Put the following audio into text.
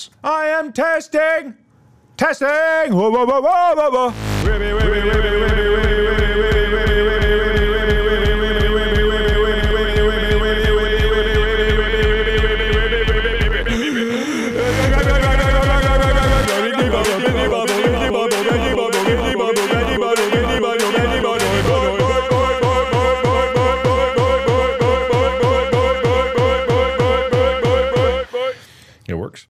tests. I am testing. Testing. Whoa, whoa.